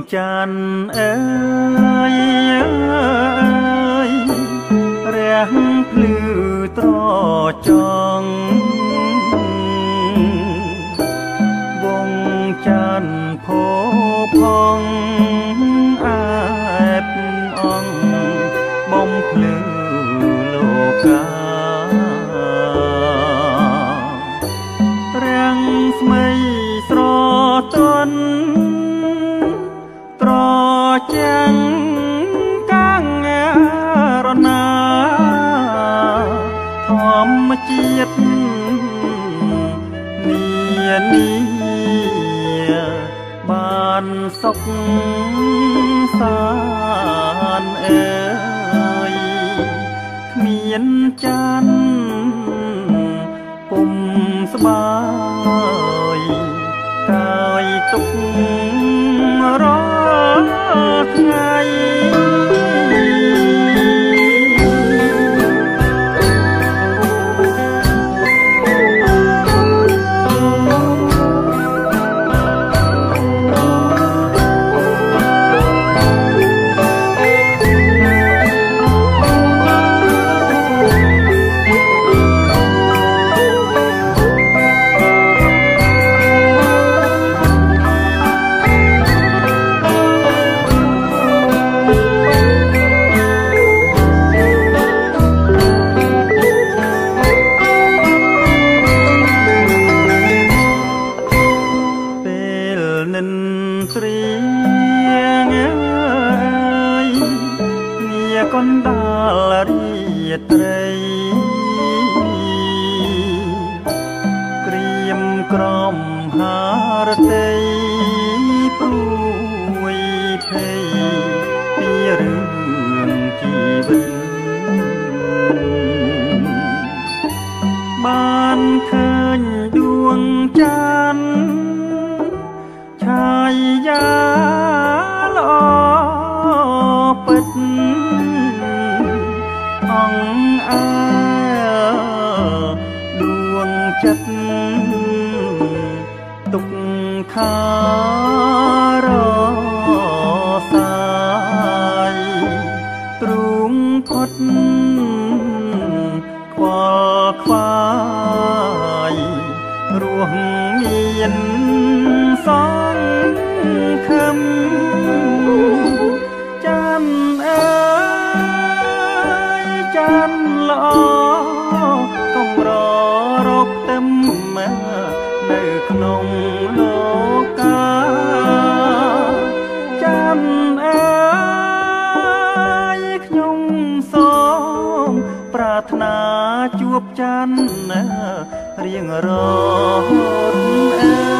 ដួងច័ន្ទអើយរះភ្លឺត្រចង់វងច័ន្ទផោផងអែបអងបំភ្លឺលោការាំងស្មៃ ម្មជាតិនានីបានសុខសានអើយគ្មានចាន យងារកណ្ដាលរីត្រីក្រៀមក្រំហារតីព្រួយភ័យពីរឿងជីវិតបានឃើញដួងចានឆាយយ៉ាល្អពិត ខារសាយទ្រូងផុតខ្វល់ខ្វាយរស់មានសង្ឃឹមចានអើយចានល្អកំររកទឹម នៅក្នុងលោកាចាំអើយខ្ញុំសូមប្រាថ្នាជួបច័ន្ទរៀងរហូតអើយ